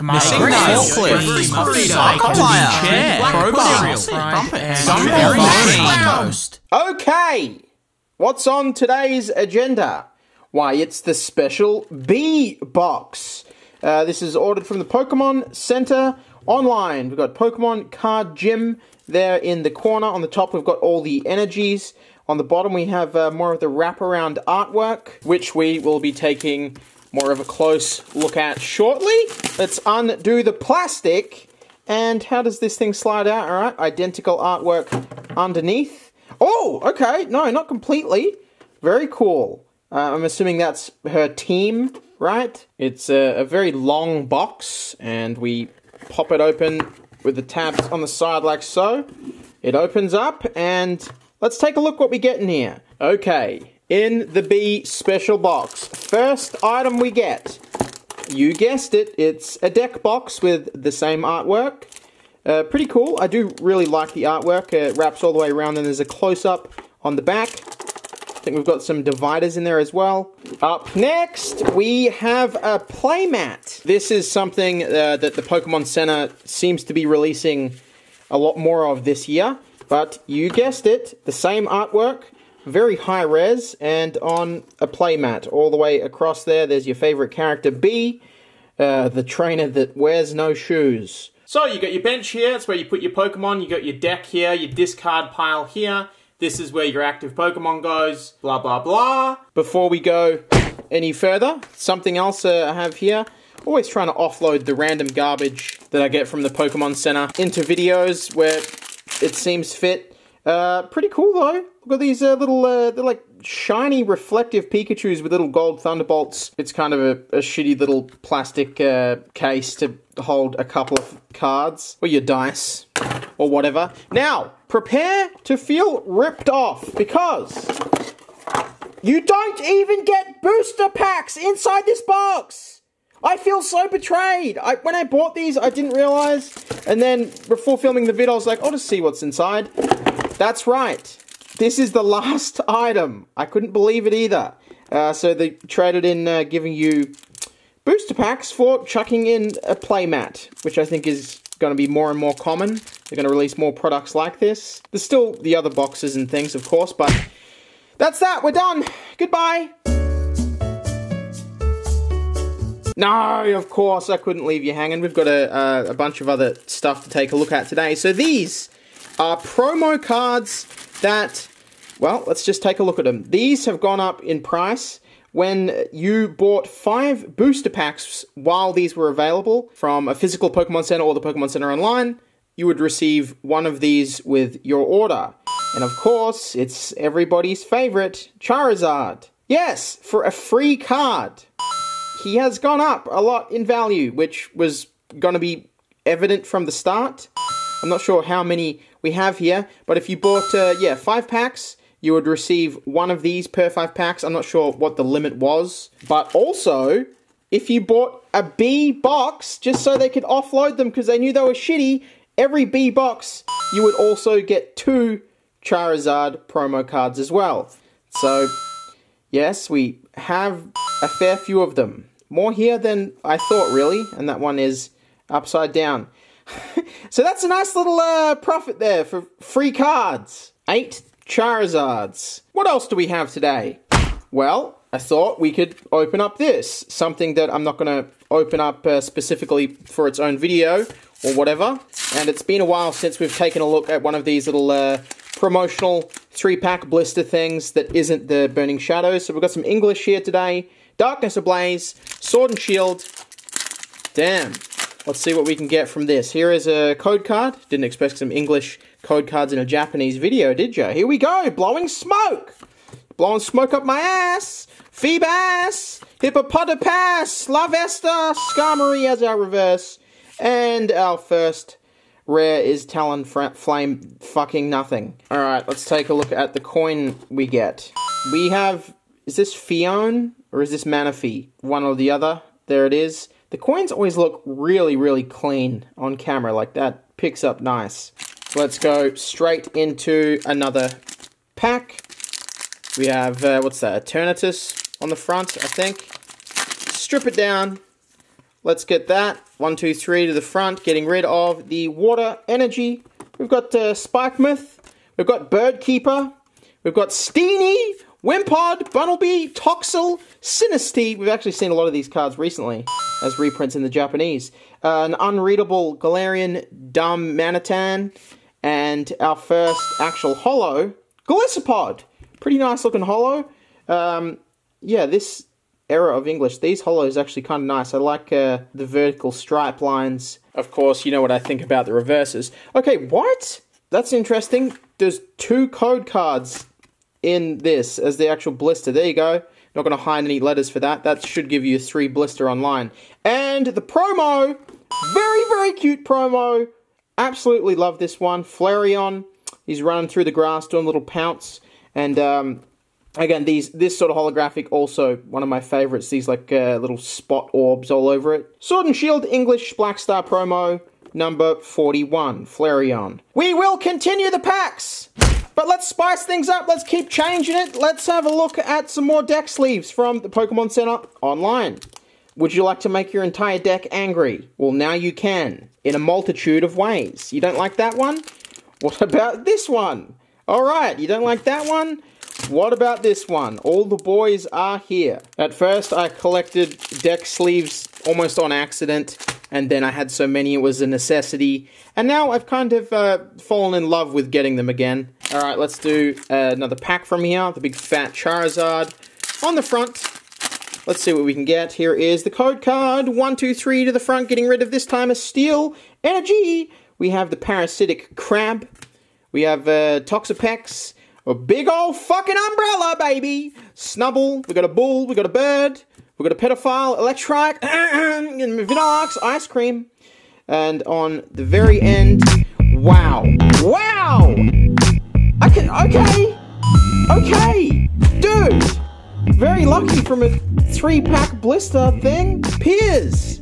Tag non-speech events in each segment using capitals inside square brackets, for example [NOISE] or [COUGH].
tomato, Tomato, forklift, burrito, cycle chair, chair, crowbar, trumpet, trumpet, some very machine. machine. toast. Okay, what's on today's agenda? Why, it's the special Bea box. Uh, this is ordered from the Pokemon Center online. We've got Pokemon Card Gym there in the corner. On the top, we've got all the energies. On the bottom, we have uh, more of the wraparound artwork, which we will be taking more of a close look at shortly. Let's undo the plastic. And how does this thing slide out? All right, identical artwork underneath. Oh, okay. No, not completely. Very cool. Uh, I'm assuming that's her team, right? It's a, a very long box, and we pop it open with the tabs on the side like so. It opens up, and let's take a look what we get in here. Okay, in the Bea special box, first item we get you guessed it, it's a deck box with the same artwork. Uh, pretty cool. I do really like the artwork. It wraps all the way around, and there's a close up on the back. I think we've got some dividers in there as well. Up next, we have a playmat. This is something uh, that the Pokemon Center seems to be releasing a lot more of this year. But you guessed it, the same artwork, very high res, and on a playmat all the way across there. There's your favorite character, Bea, uh, the trainer that wears no shoes. So you got your bench here. That's where you put your Pokemon. You got your deck here, your discard pile here. This is where your active Pokemon goes. Blah blah blah. Before we go any further, something else uh, I have here. Always trying to offload the random garbage that I get from the Pokemon Center into videos where it seems fit. Uh, pretty cool though. Look at these uh, little, uh, they're like shiny, reflective Pikachu's with little gold thunderbolts. It's kind of a, a shitty little plastic uh, case to hold a couple of cards or your dice or whatever. Now, prepare to feel ripped off because you don't even get booster packs inside this box. I feel so betrayed. I, when I bought these, I didn't realize, and then before filming the vid, I was like, "I'll just see what's inside." That's right. This is the last [LAUGHS] item. I couldn't believe it either. Uh, so they traded in uh, giving you booster packs for chucking in a playmat, which I think is going to be more and more common. They're going to release more products like this. There's still the other boxes and things, of course, but that's that. We're done. Goodbye. No, of course, I couldn't leave you hanging. We've got a, uh, a bunch of other stuff to take a look at today. So these are promo cards that, well, let's just take a look at them. These have gone up in price when you bought five booster packs while these were available from a physical Pokemon Center or the Pokemon Center online. You would receive one of these with your order. And of course, it's everybody's favorite, Charizard. Yes, for a free card he has gone up a lot in value, which was going to be evident from the start. I'm not sure how many we have here, but if you bought, uh, yeah, five packs, you would receive one of these per five packs. I'm not sure what the limit was, but also, if you bought a Bea box just so they could offload them because they knew they were shitty, every Bea box, you would also get two Charizard promo cards as well. So, yes, we have a fair few of them. More here than I thought, really, and that one is upside down. [LAUGHS] so that's a nice little uh, profit there for free cards. Eight Charizards. What else do we have today? Well, I thought we could open up this. Something that I'm not going to open up uh, specifically for its own video or whatever. And it's been a while since we've taken a look at one of these little uh, promotional three-pack blister things that isn't the Burning Shadows. So we've got some English here today. Darkness Ablaze, Sword and Shield. Damn. Let's see what we can get from this. Here is a code card. Didn't expect some English code cards in a Japanese video, did you? Here we go. Blowing smoke. Blowing smoke up my ass. Feebas. Hippopotamus. Larvesta. Skarmory as our reverse. And our first rare is Talonflame fucking nothing. Alright, let's take a look at the coin we get. We have... Is this Phione Or is this Manaphy? One or the other. There it is. The coins always look really, really clean on camera. Like that picks up nice. Let's go straight into another pack. We have, uh, what's that, Eternatus on the front, I think. Strip it down. Let's get that. One, two, three to the front, getting rid of the water energy. We've got uh, Spikemuth. We've got Birdkeeper. We've got Steenee, Wimpod, Bunnelby, Toxel, Sinistea. We've actually seen a lot of these cards recently as reprints in the Japanese. Uh, an unreadable Galarian Darmanitan. And our first actual holo, Golisopod. Pretty nice looking holo. Um, yeah, this era of English, these holos actually kind of nice. I like uh, the vertical stripe lines. Of course, you know what I think about the reverses. Okay, what? That's interesting. There's two code cards in this as the actual blister. There you go. Not going to hide any letters for that. That should give you three blister online. And the promo, very, very cute promo. Absolutely love this one. Flareon, he's running through the grass doing little pounce. And um, again, these this sort of holographic also one of my favorites. These like uh, little spot orbs all over it. Sword and Shield English Black Star promo number 41, Flareon. We will continue the packs! But let's spice things up, let's keep changing it. Let's have a look at some more deck sleeves from the Pokemon Center online. Would you like to make your entire deck angry? Well, now you can, in a multitude of ways. You don't like that one? What about this one? Alright, you don't like that one? What about this one? All the boys are here. At first, I collected deck sleeves almost on accident, and then I had so many it was a necessity. And now I've kind of uh, fallen in love with getting them again. Alright, let's do uh, another pack from here. The big fat Charizard. On the front, let's see what we can get. Here is the code card. One, two, three to the front, getting rid of this time a Steel Energy. We have the Parasitic Crab. We have uh, Toxapex. A big old fucking umbrella, baby! Snubbull. we got a bull, we got a bird, we got a pedophile, Electrike, [CLEARS THROAT] and Vinox, ice cream. And on the very end. Wow! Okay! Okay! Dude! Very lucky from a three-pack blister thing. Piers!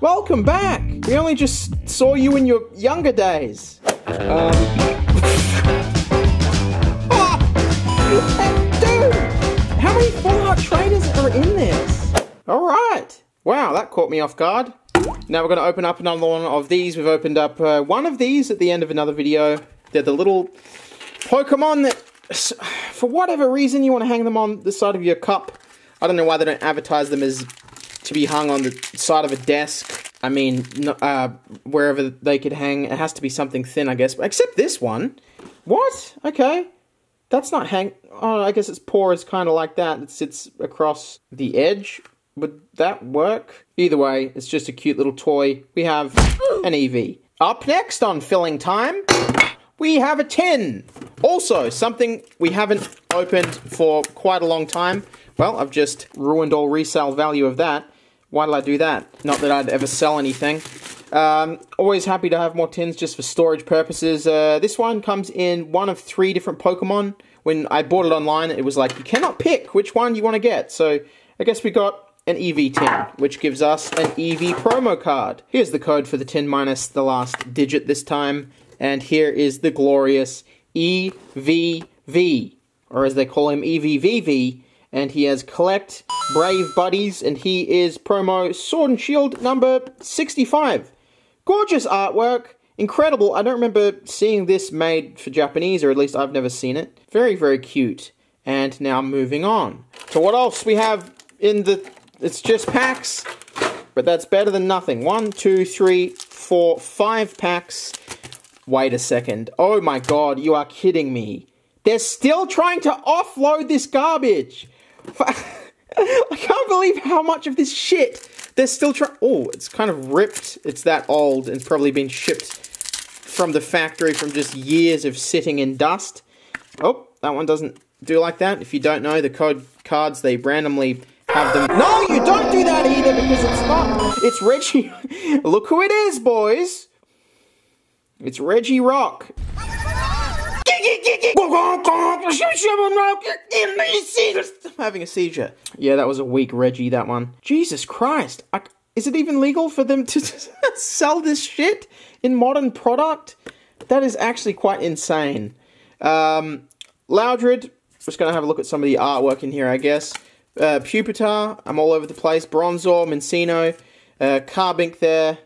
Welcome back! We only just saw you in your younger days. Um... [LAUGHS] Dude! How many full art trainers are in this? Alright. Wow, that caught me off guard. Now we're going to open up another one of these. We've opened up uh, one of these at the end of another video. They're the little Pokemon that, for whatever reason, you want to hang them on the side of your cup. I don't know why they don't advertise them as to be hung on the side of a desk. I mean, uh, wherever they could hang. It has to be something thin, I guess. Except this one. What? Okay. That's not hang. Oh, I guess its is kind of like that. It sits across the edge. Would that work? Either way, it's just a cute little toy. We have an Eevee. Up next on filling time, we have a 10. Also, something we haven't opened for quite a long time. Well, I've just ruined all resale value of that. Why did I do that? Not that I'd ever sell anything. Um, always happy to have more tins just for storage purposes. Uh, this one comes in one of three different Pokemon. When I bought it online, it was like, you cannot pick which one you want to get. So I guess we got an Eevee tin, which gives us an Eevee promo card. Here's the code for the tin minus the last digit this time. And here is the glorious Eevee, or as they call him, EVVV. And he has collect brave buddies, and he is promo Sword and Shield number 65. Gorgeous artwork. Incredible. I don't remember seeing this made for Japanese, or at least I've never seen it. Very, very cute. And now moving on. So what else we have in the... It's just packs, but that's better than nothing. One, two, three, four, five packs. Wait a second. Oh my god, you are kidding me. They're still trying to offload this garbage. [LAUGHS] I can't believe how much of this shit they're still trying. Oh, it's kind of ripped. It's that old and probably been shipped from the factory from just years of sitting in dust. Oh, that one doesn't do like that. If you don't know, the code cards, they randomly have them. No, you don't do that either because it's not. It's Reggie. [LAUGHS] Look who it is, boys. It's Regirock. I'm having a seizure. Yeah, that was a weak Reggie, that one. Jesus Christ. I, is it even legal for them to [LAUGHS] sell this shit in modern product? That is actually quite insane. Um, Loudred, just going to have a look at some of the artwork in here, I guess. Uh, Pupitar, I'm all over the place. Bronzor, Minccino, Uh, Carbink there,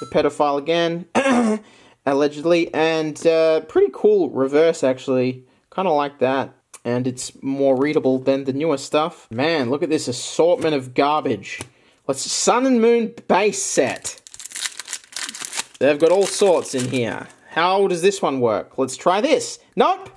the pedophile again, [CLEARS THROAT] allegedly, and uh, pretty cool reverse actually. Kind of like that. And it's more readable than the newer stuff. Man, look at this assortment of garbage. What's the Sun and Moon base set? They've got all sorts in here. How does this one work? Let's try this. Nope!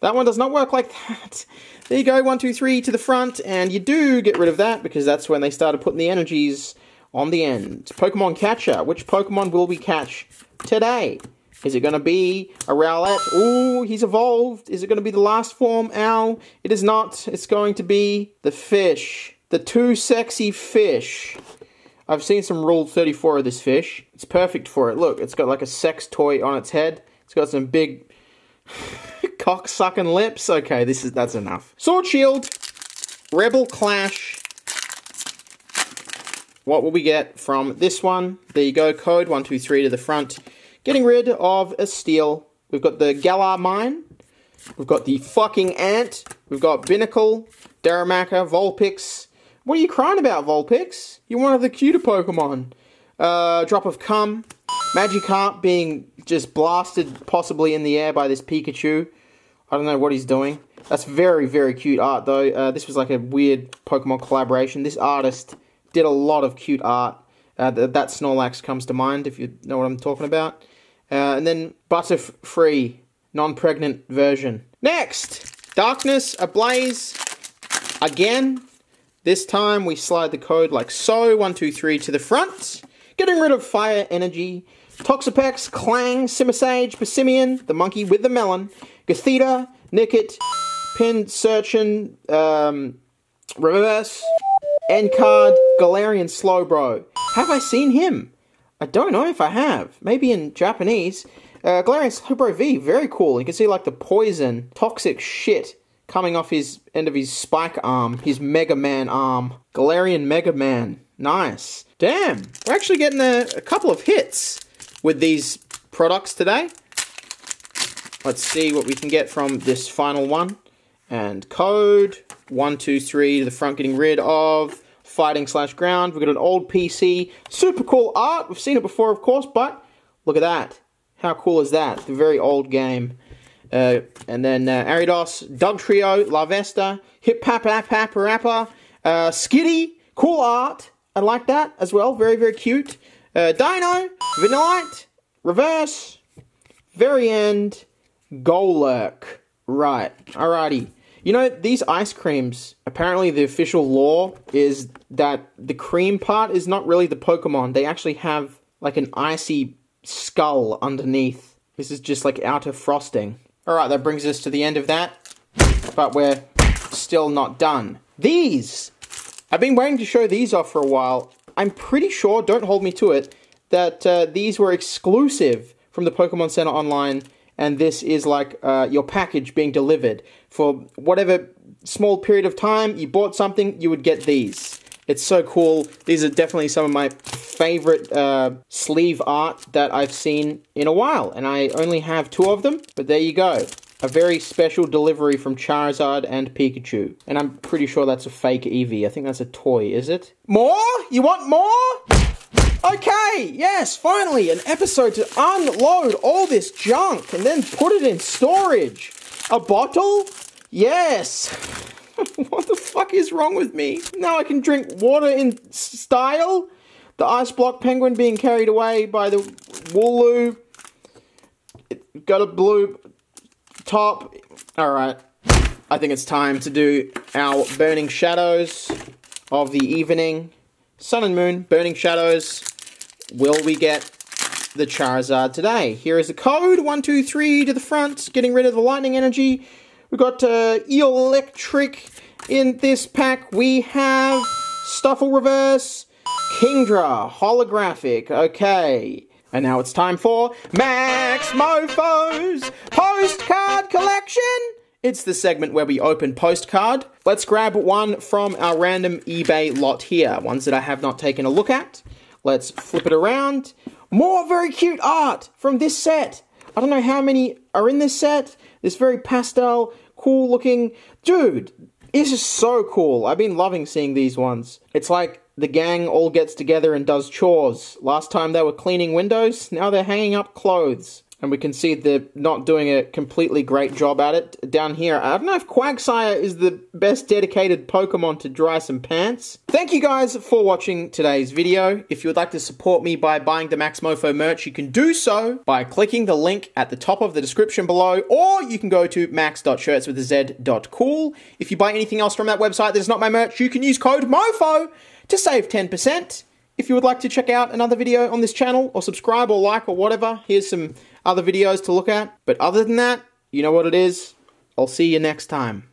That one does not work like that. There you go, one, two, three to the front, and you do get rid of that because that's when they started putting the energies on the end. Pokemon Catcher. Which Pokemon will we catch today? Is it going to be a Rowlet? Ooh, he's evolved. Is it going to be the last form, Ow. It is not. It's going to be the fish. The too sexy fish. I've seen some Rule 34 of this fish. It's perfect for it. Look, it's got like a sex toy on its head. It's got some big [LAUGHS] cock sucking lips. Okay, this is that's enough. Sword Shield, Rebel Clash. What will we get from this one? There you go, code 123 to the front. Getting rid of a steel. We've got the Galar Mine. We've got the fucking Ant. We've got Binacle, Darumaka, Vulpix. What are you crying about, Vulpix? You're one of the cuter Pokemon. Uh, drop of Cum. Magikarp being just blasted possibly in the air by this Pikachu. I don't know what he's doing. That's very, very cute art, though. Uh, this was like a weird Pokemon collaboration. This artist did a lot of cute art. Uh, th that Snorlax comes to mind, if you know what I'm talking about. Uh, and then Butterfree, non-pregnant version. Next! Darkness Ablaze. Again. This time we slide the code like so. One, two, three to the front. Getting rid of Fire Energy. Toxapex, Klang, Simisage, Passimian, the monkey with the melon, Gothita, Nickit, Pincurchin, um, Reverse, Endcard, Galarian Slowbro. Have I seen him? I don't know if I have. Maybe in Japanese. Uh, Galarian Slowbro V, very cool. You can see like the poison, toxic shit coming off his end of his spike arm, his Mega Man arm. Galarian Mega Man. Nice. Damn, we're actually getting a, a couple of hits with these products today. Let's see what we can get from this final one. And code 123 to the front, getting rid of fighting slash ground. We've got an old PC. Super cool art. We've seen it before, of course, but look at that. How cool is that? The very old game. Uh, and then uh, Ariados, Dugtrio, Larvesta, Hip Pap Pap Pap Rapper, uh, Skitty, cool art. I like that as well. Very, very cute. Uh, Dino, Vanillite, Reverse, very end, Golurk. Right, alrighty. You know, these ice creams, apparently the official lore is that the cream part is not really the Pokemon. They actually have like an icy skull underneath. This is just like outer frosting. Alright, that brings us to the end of that. But we're still not done. These! I've been waiting to show these off for a while. I'm pretty sure, don't hold me to it, that uh, these were exclusive from the Pokemon Center Online, and this is like uh, your package being delivered. For whatever small period of time you bought something, you would get these. It's so cool. These are definitely some of my favorite uh, sleeve art that I've seen in a while, and I only have two of them, but there you go. A very special delivery from Charizard and Pikachu. And I'm pretty sure that's a fake Eevee. I think that's a toy, is it? More? You want more? Okay, yes, finally, an episode to unload all this junk and then put it in storage. A bottle? Yes. [LAUGHS] what the fuck is wrong with me? Now I can drink water in style? The ice block penguin being carried away by the Wooloo. It got a blue top. Alright. I think it's time to do our Burning Shadows of the evening. Sun and Moon, Burning Shadows. Will we get the Charizard today? Here is the code, 123 to the front, getting rid of the lightning energy. We've got uh, Electric in this pack. We have Stufful Reverse, Kingdra, Holographic, okay. And now it's time for Max Moefoe's Postcard Collection! It's the segment where we open postcard. Let's grab one from our random eBay lot here, ones that I have not taken a look at. Let's flip it around. More very cute art from this set. I don't know how many are in this set. This very pastel, cool looking. Dude, this is so cool. I've been loving seeing these ones. It's like the gang all gets together and does chores. Last time they were cleaning windows, now they're hanging up clothes. And we can see they're not doing a completely great job at it down here. I don't know if Quagsire is the best dedicated Pokemon to dry some pants. Thank you guys for watching today's video. If you would like to support me by buying the Max Moefoe merch, you can do so by clicking the link at the top of the description below, or you can go to max.shirtswithaz.cool. If you buy anything else from that website that is not my merch, you can use code MOEFOE to save 10%. If you would like to check out another video on this channel, or subscribe, or like, or whatever, here's some other videos to look at. But other than that, you know what it is. I'll see you next time.